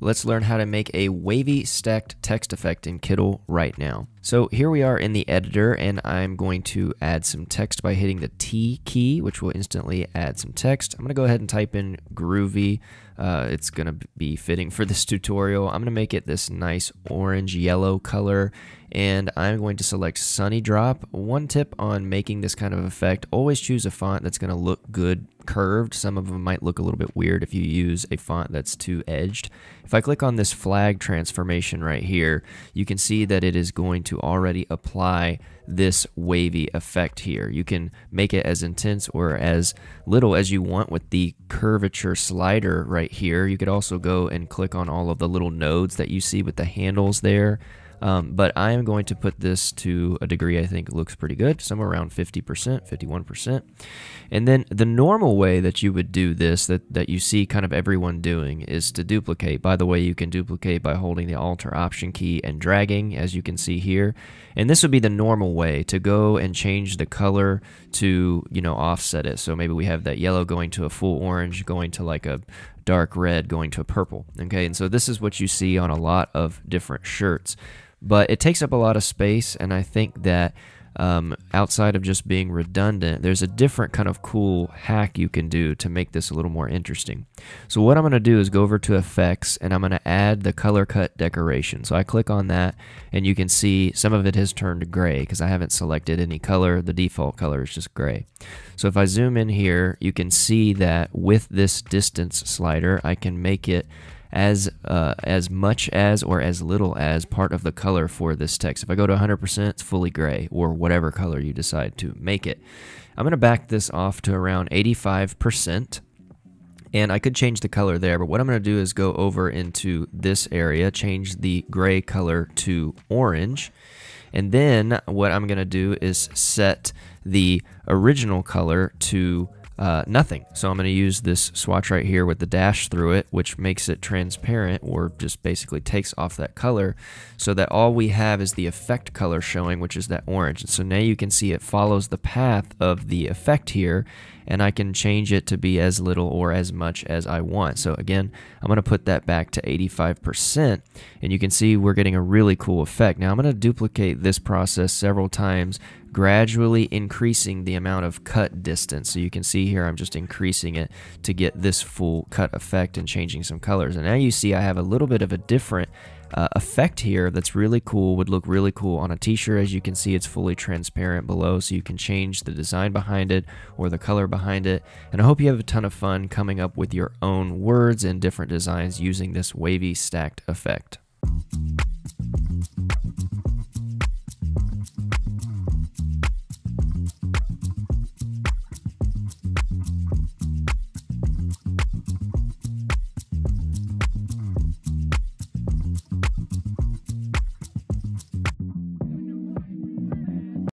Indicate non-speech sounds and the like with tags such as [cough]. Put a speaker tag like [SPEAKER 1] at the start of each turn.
[SPEAKER 1] let's learn how to make a wavy stacked text effect in Kittl right now. So here we are in the editor and I'm going to add some text by hitting the T key, which will instantly add some text. I'm going to go ahead and type in groovy. Uh, it's going to be fitting for this [laughs] tutorial. I'm to make it this nice orange yellow color and I'm going to select Sunny Drop. One tip on making this kind of effect, always choose a font that's going to look good curved. Some of them might look a little bit weird if you use a font that's too edged. If I click on this flag transformation right here, you can see that it is going to already apply this wavy effect here. You can make it as intense or as little as you want with the curvature slider right here. You could also go and click on all of the little nodes that you see with the handles there. Um, but I am going to put this to a degree I think looks pretty good, somewhere around 50%, 51%. And then the normal way that you would do this, that, that you see kind of everyone doing, is to duplicate. By the way, you can duplicate by holding the Alt or Option key and dragging, as you can see here. And this would be the normal way to go and change the color to, you know, offset it. So maybe we have that yellow going to a full orange, going to like a dark red, going to a purple. Okay, and so this is what you see on a lot of different shirts but it takes up a lot of space and i think that um, outside of just being redundant there's a different kind of cool hack you can do to make this a little more interesting. So what i'm going to do is go over to effects and i'm going to add the color cut decoration. So i click on that and you can see some of it has turned gray because i haven't selected any color. The default color is just gray. So if i zoom in here you can see that with this distance slider i can make it as uh, as much as or as little as part of the color for this text. If I go to 100%, it's fully gray or whatever color you decide to make it. I'm going to back this off to around 85%. And I could change the color there, but what I'm going to do is go over into this area, change the gray color to orange. And then what I'm going to do is set the original color to uh, nothing. So I'm going to use this swatch right here with the dash through it, which makes it transparent or just basically takes off that color so that all we have is the effect color showing, which is that orange. And so now you can see it follows the path of the effect here and I can change it to be as little or as much as I want. So again, I'm going to put that back to 85% and you can see we're getting a really cool effect. Now I'm going to duplicate this process several times gradually increasing the amount of cut distance. So you can see here I'm just increasing it to get this full cut effect and changing some colors. And now you see I have a little bit of a different uh, effect here that's really cool, would look really cool on a t-shirt. As you can see, it's fully transparent below, so you can change the design behind it or the color behind it. And I hope you have a ton of fun coming up with your own words and different designs using this wavy stacked effect.